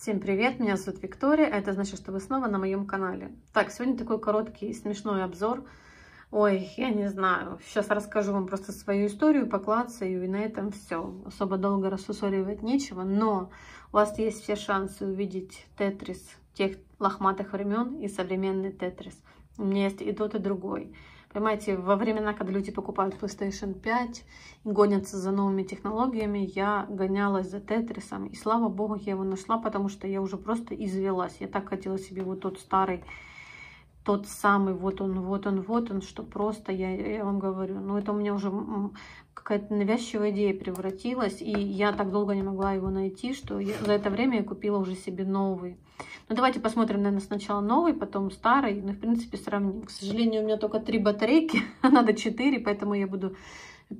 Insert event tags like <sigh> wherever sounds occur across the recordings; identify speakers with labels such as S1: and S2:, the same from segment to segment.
S1: Всем привет, меня зовут Виктория, это значит, что вы снова на моем канале. Так, сегодня такой короткий смешной обзор. Ой, я не знаю, сейчас расскажу вам просто свою историю, поклацаю, и на этом все. Особо долго рассусоливать нечего, но у вас есть все шансы увидеть Тетрис тех лохматых времен и современный Тетрис. У меня есть и тот, и другой. Понимаете, во времена, когда люди покупают PlayStation 5 и гонятся за новыми технологиями, я гонялась за Тетрисом. И слава богу, я его нашла, потому что я уже просто извелась. Я так хотела себе вот тот старый, тот самый, вот он, вот он, вот он, что просто, я, я вам говорю, ну это у меня уже какая-то навязчивая идея превратилась, и я так долго не могла его найти, что я, за это время я купила уже себе новый. Ну, давайте посмотрим, наверное, сначала новый, потом старый. Ну, в принципе, сравним. К сожалению, у меня только три батарейки, <laughs> а надо четыре, поэтому я буду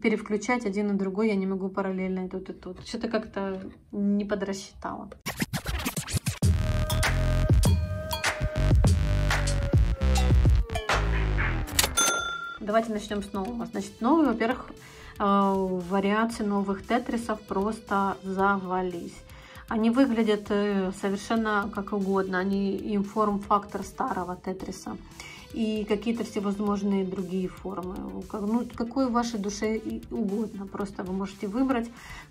S1: переключать один и другой. Я не могу параллельно и тут, и тут. Что-то как-то не подрасчитала. Давайте начнем с нового. Значит, новый, во-первых, э, вариации новых тетрисов просто завались. Они выглядят э, совершенно как угодно. Они им форм-фактор старого тетриса. И какие-то всевозможные другие формы. Ну, какой вашей душе угодно. Просто вы можете выбрать.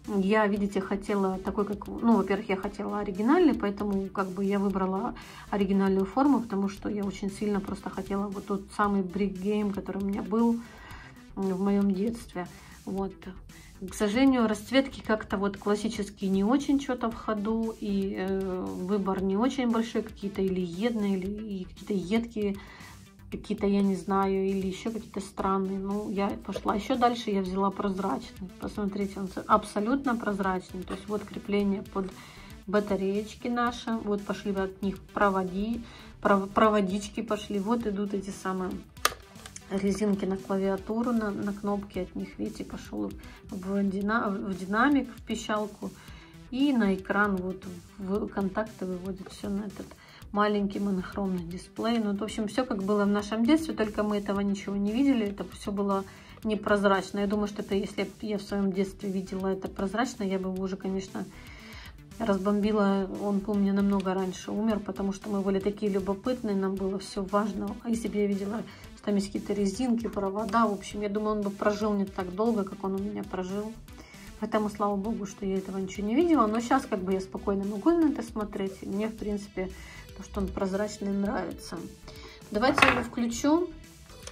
S1: Я, видите, хотела такой, как... Ну, во-первых, я хотела оригинальный, поэтому как бы я выбрала оригинальную форму, потому что я очень сильно просто хотела вот тот самый брик гейм, который у меня был в моем детстве. Вот. К сожалению, расцветки как-то вот классические не очень что-то в ходу, и э, выбор не очень большой, какие-то или едные, или какие-то едкие, какие-то, я не знаю, или еще какие-то странные. Ну, я пошла еще дальше, я взяла прозрачный. Посмотрите, он абсолютно прозрачный. То есть вот крепление под батареечки наши, вот пошли от них проводи, проводички пошли, вот идут эти самые резинки на клавиатуру, на, на кнопки от них, видите, пошел в, дина, в динамик, в пищалку. И на экран вот в контакты выводит все на этот маленький монохромный дисплей. Ну, в общем, все как было в нашем детстве, только мы этого ничего не видели. Это все было непрозрачно. Я думаю, что это если я в своем детстве видела это прозрачно, я бы уже, конечно, разбомбила. Он у меня намного раньше умер, потому что мы были такие любопытные, нам было все важно. А если бы я видела там есть какие-то резинки, провода. В общем, я думаю, он бы прожил не так долго, как он у меня прожил. Поэтому, слава богу, что я этого ничего не видела. Но сейчас как бы я спокойно могу на это смотреть. Мне, в принципе, то, что он прозрачный, нравится. Давайте я его включу.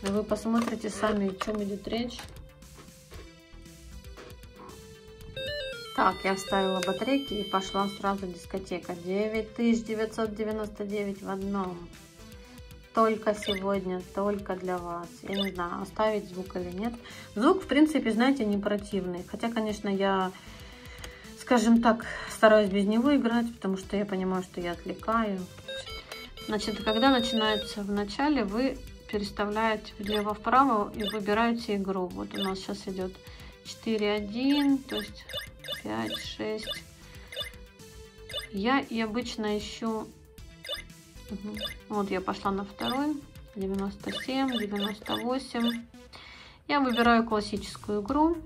S1: И вы посмотрите сами, о чем идет речь. Так, я вставила батарейки и пошла сразу дискотека. 9999 в одном только сегодня, только для вас. Я не знаю, оставить звук или нет. Звук, в принципе, знаете, не противный. Хотя, конечно, я, скажем так, стараюсь без него играть, потому что я понимаю, что я отвлекаю. Значит, когда начинается в начале, вы переставляете влево-вправо и выбираете игру. Вот у нас сейчас идет 4-1, то есть 5-6. Я и обычно ищу Вот я пошла на второй. 97, 98. Я выбираю классическую игру.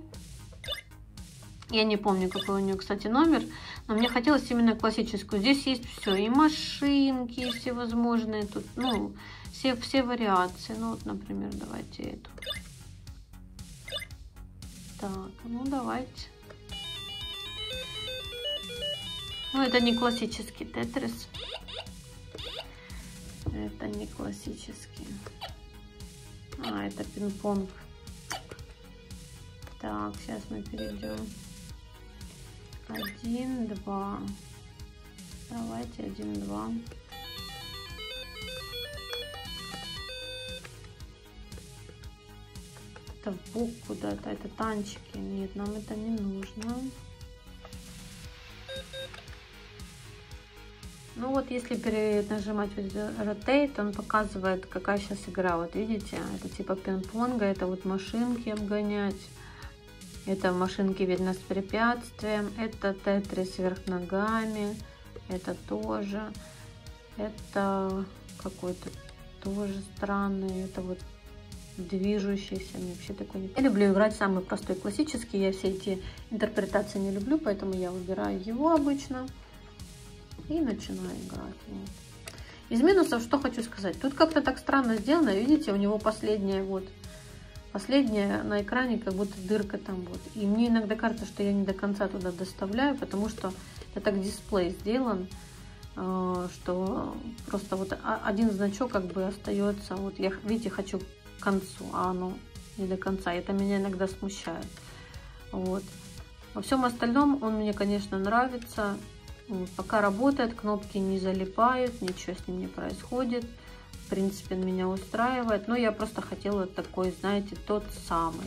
S1: Я не помню, какой у нее, кстати, номер. Но мне хотелось именно классическую. Здесь есть все. И машинки, и всевозможные. Тут, ну, все, все вариации. Ну, вот, например, давайте эту. Так, ну давайте. Ну, это не классический тетрис. Это не классический. А, это пинг-понг. Так, сейчас мы перейдем. Один, два. Давайте один, два. Это в бок куда-то, это танчики. Нет, нам это не нужно. Ну вот если нажимать Rotate, он показывает, какая сейчас игра. Вот видите, это типа пинг-понга, это вот машинки обгонять. Это машинки видно с препятствием. Это тетрис вверх ногами. Это тоже. Это какой-то тоже странный. Это вот движущийся. Мне вообще такой не... Я люблю играть самый простой классический. Я все эти интерпретации не люблю, поэтому я выбираю его обычно. И начинаю играть. Вот. Из минусов что хочу сказать. Тут как-то так странно сделано. Видите, у него последняя вот Последняя на экране как будто дырка там вот. И мне иногда кажется, что я не до конца туда доставляю, потому что это так дисплей сделан, э, что просто вот один значок как бы остается. Вот я, видите, хочу к концу, а оно не до конца. Это меня иногда смущает. Вот. Во всем остальном он мне, конечно, нравится. Пока работает, кнопки не залипают, ничего с ним не происходит принципе, меня устраивает. Но я просто хотела такой, знаете, тот самый.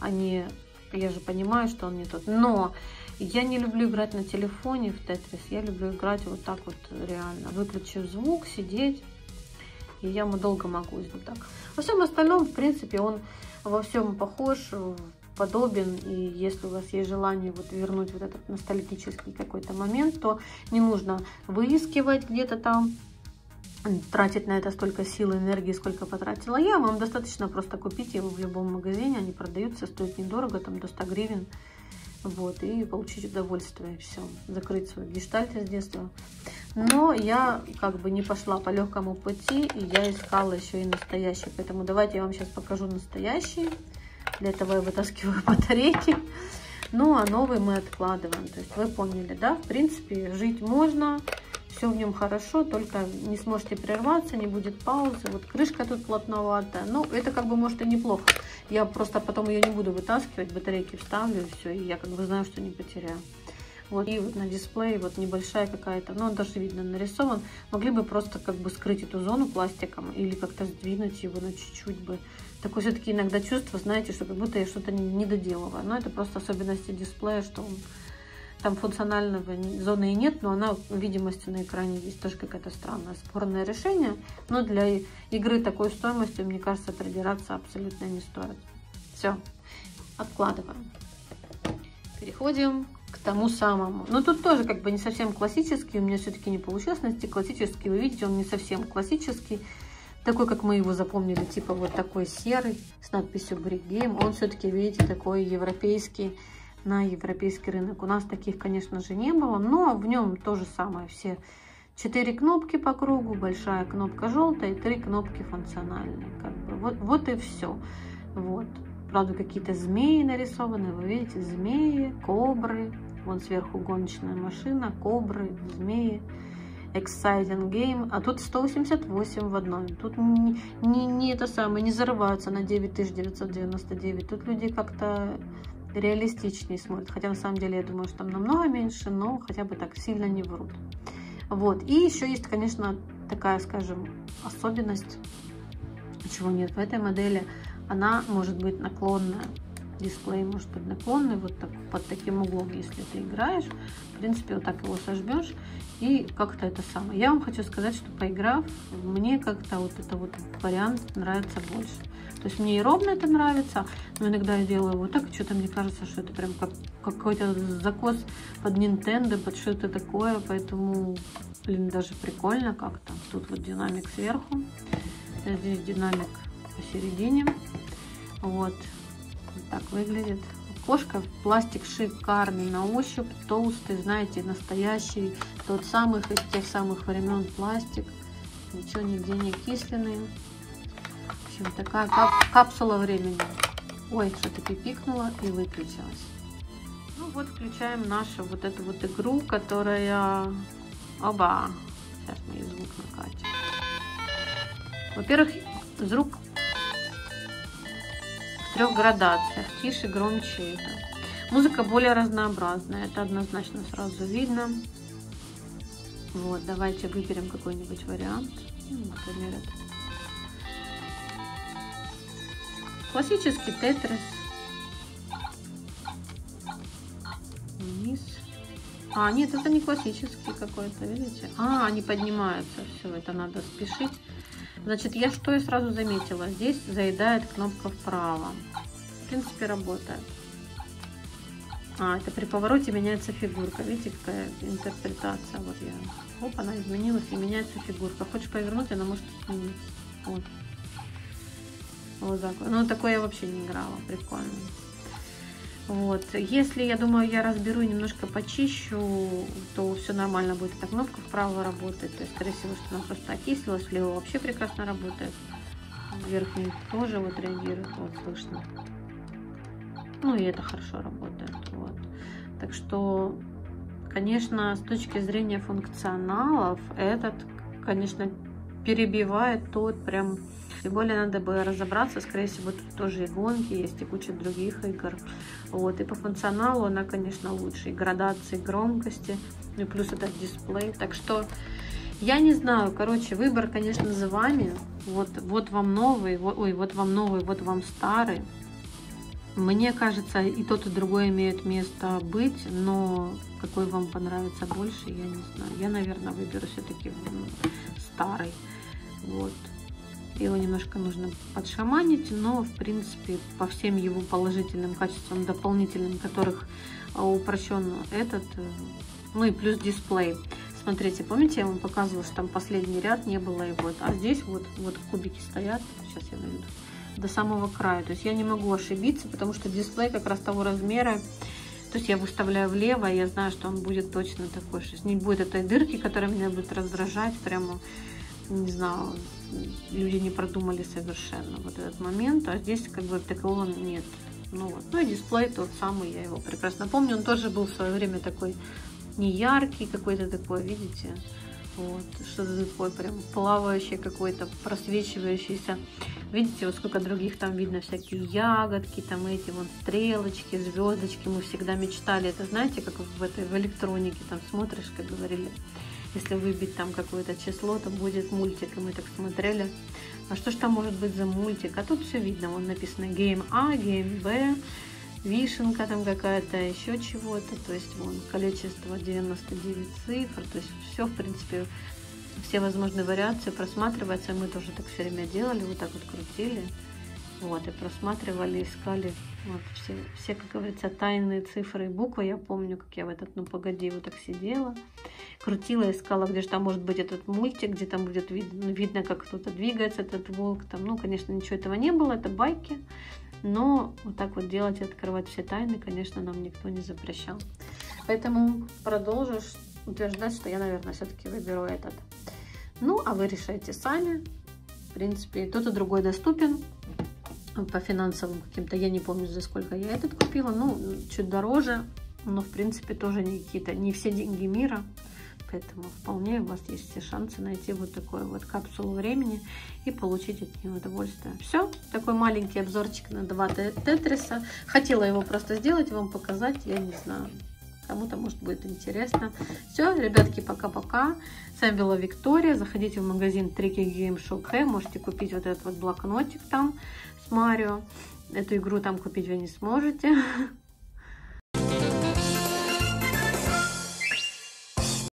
S1: А не... Я же понимаю, что он не тот. Но я не люблю играть на телефоне в Тетрис. Я люблю играть вот так вот реально. Выключив звук, сидеть. И я долго могу сделать так. Во всем остальном, в принципе, он во всем похож, подобен. И если у вас есть желание вот вернуть вот этот ностальгический какой-то момент, то не нужно выискивать где-то там тратить на это столько сил и энергии, сколько потратила я. Вам достаточно просто купить его в любом магазине. Они продаются, стоят недорого, там до 100 гривен. Вот, и получить удовольствие, все, закрыть свой гештальт из детства. Но я как бы не пошла по легкому пути, и я искала еще и настоящий. Поэтому давайте я вам сейчас покажу настоящий. Для этого я вытаскиваю <laughs> батарейки. Ну, а новый мы откладываем. То есть вы поняли, да? В принципе, жить можно все в нем хорошо, только не сможете прерваться, не будет паузы. Вот крышка тут плотноватая, но ну, это как бы может и неплохо. Я просто потом ее не буду вытаскивать, батарейки вставлю все, и я как бы знаю, что не потеряю. Вот, и вот на дисплее вот небольшая какая-то, ну, он даже видно нарисован. Могли бы просто как бы скрыть эту зону пластиком или как-то сдвинуть его на чуть-чуть бы. Такое все-таки иногда чувство, знаете, что как будто я что-то не доделываю. Но это просто особенности дисплея, что он там функционального зоны и нет, но она видимости на экране есть тоже какая-то странная, спорное решение. Но для игры такой стоимостью, мне кажется, придираться абсолютно не стоит. Все, откладываем. Переходим к тому самому. Но тут тоже как бы не совсем классический, у меня все-таки не получилось найти классический. Вы видите, он не совсем классический. Такой, как мы его запомнили, типа вот такой серый, с надписью Game. Он все-таки, видите, такой европейский, на европейский рынок. У нас таких, конечно же, не было, но в нем то же самое. Все четыре кнопки по кругу, большая кнопка желтая и три кнопки функциональные. Как бы. вот, вот и все. Вот. Правда, какие-то змеи нарисованы. Вы видите, змеи, кобры. Вон сверху гоночная машина, кобры, змеи. Exciting Game, а тут 188 в одном. Тут не, не, не это самое, не зарываются на 9999. Тут люди как-то реалистичнее смотрят. Хотя на самом деле я думаю, что там намного меньше, но хотя бы так сильно не врут. Вот. И еще есть, конечно, такая, скажем, особенность, чего нет в этой модели. Она может быть наклонная. Дисплей может быть наклонный, вот так, под таким углом, если ты играешь. В принципе, вот так его сожмешь, и как-то это самое. Я вам хочу сказать, что поиграв, мне как-то вот это вот вариант нравится больше. То есть мне и ровно это нравится, но иногда я делаю вот так, что-то мне кажется, что это прям как какой-то закос под Nintendo, под что-то такое, поэтому, блин, даже прикольно как-то. Тут вот динамик сверху, здесь динамик посередине, вот так выглядит. Кошка, пластик шикарный на ощупь, толстый, знаете, настоящий, тот самый из тех самых времен пластик, ничего нигде не кисленный общем, такая кап капсула времени. Ой, что-то пипикнуло и выключилось. Ну вот, включаем нашу вот эту вот игру, которая... Оба! Сейчас мы звук накатим. Во-первых, звук в трех градациях. Тише, громче. Это. Музыка более разнообразная. Это однозначно сразу видно. Вот, давайте выберем какой-нибудь вариант. Ну, например, это. Классический тетрис. Вниз. А, нет, это не классический какой-то, видите? А, они поднимаются. Все, это надо спешить. Значит, я что и сразу заметила. Здесь заедает кнопка вправо. В принципе, работает. А, это при повороте меняется фигурка. Видите, какая интерпретация. Вот я. Оп, она изменилась и меняется фигурка. Хочешь повернуть, она может измениться. Вот. Вот так. Ну, такое я вообще не играла. Прикольно. Вот. Если, я думаю, я разберу и немножко почищу, то все нормально будет. Эта кнопка вправо работает. То есть, скорее всего, что она просто окислилась. Влево вообще прекрасно работает. Верхний тоже вот реагирует. Вот слышно. Ну и это хорошо работает. Вот. Так что, конечно, с точки зрения функционалов, этот, конечно, перебивает тот прям тем более надо бы разобраться, скорее всего, тут тоже и гонки есть, и куча других игр. Вот. И по функционалу она, конечно, лучше. И градации громкости, и плюс этот дисплей. Так что я не знаю, короче, выбор, конечно, за вами. Вот, вот вам новый, вот, ой, вот вам новый, вот вам старый. Мне кажется, и тот, и другой имеют место быть, но какой вам понравится больше, я не знаю. Я, наверное, выберу все-таки старый. Вот. Его немножко нужно подшаманить, но, в принципе, по всем его положительным качествам, дополнительным, которых а, упрощен этот, э, ну и плюс дисплей. Смотрите, помните, я вам показывала, что там последний ряд не было вот, а здесь вот, вот кубики стоят, сейчас я наведу, до самого края. То есть я не могу ошибиться, потому что дисплей как раз того размера, то есть я выставляю влево, и я знаю, что он будет точно такой, что не будет этой дырки, которая меня будет раздражать прямо не знаю, люди не продумали совершенно вот этот момент, а здесь как бы такового нет. Ну вот, ну и дисплей тот самый, я его прекрасно помню, он тоже был в свое время такой не яркий, какой-то такой, видите, вот, что-то такое прям плавающее какой-то, просвечивающийся. Видите, вот сколько других там видно, всякие ягодки, там эти вон стрелочки, звездочки. Мы всегда мечтали, это знаете, как в этой в электронике там смотришь, как говорили, если выбить там какое-то число, то будет мультик. И мы так смотрели, а что ж там может быть за мультик? А тут все видно, вон написано Game A, Game B, вишенка там какая-то, еще чего-то. То есть вон количество 99 цифр. То есть все, в принципе, все возможные вариации просматриваются. Мы тоже так все время делали, вот так вот крутили. Вот, и просматривали, искали вот все, все, как говорится, тайные цифры и буквы. Я помню, как я в этот, ну погоди, вот так сидела, крутила, искала, где же там может быть этот мультик, где там будет видно, ну, видно как кто-то двигается, этот волк. Там, ну, конечно, ничего этого не было, это байки. Но вот так вот делать и открывать все тайны, конечно, нам никто не запрещал. Поэтому продолжу утверждать, что я, наверное, все-таки выберу этот. Ну, а вы решайте сами. В принципе, тот и другой доступен по финансовым каким-то, я не помню, за сколько я этот купила, ну, чуть дороже, но, в принципе, тоже не какие-то, не все деньги мира, поэтому вполне у вас есть все шансы найти вот такую вот капсулу времени и получить от нее удовольствие. Все, такой маленький обзорчик на два тетриса. Хотела его просто сделать, вам показать, я не знаю, кому-то может будет интересно. Все, ребятки, пока-пока. С вами была Виктория. Заходите в магазин Tricky Game Shop. Можете купить вот этот вот блокнотик там Марио. Эту игру там купить вы не сможете.